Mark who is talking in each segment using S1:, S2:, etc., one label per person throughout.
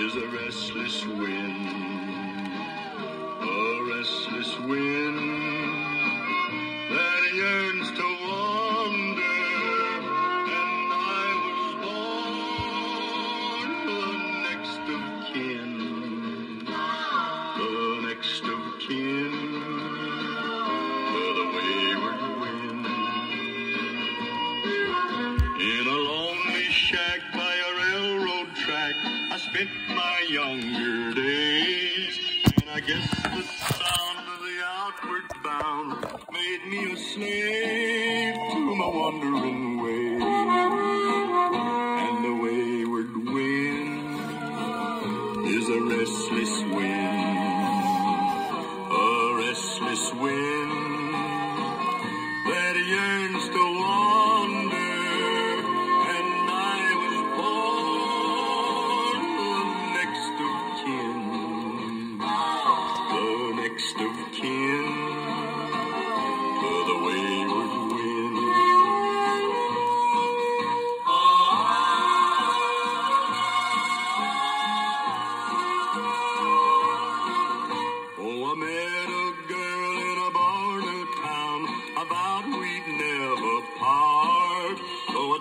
S1: is a restless wind, a restless wind. I spent my younger days. And I guess the sound of the outward bound made me a slave to my wandering ways.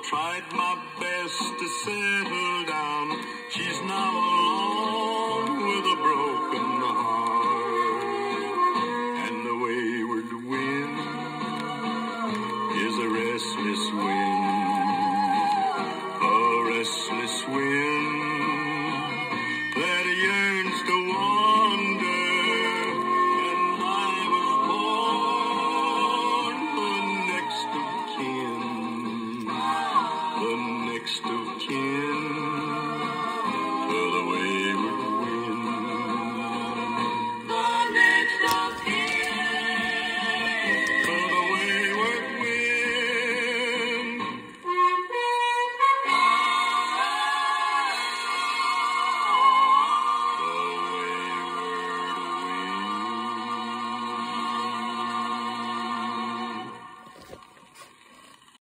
S1: Tried my best to settle down. She's now alone with a broken heart. And the wayward wind is a restless wind.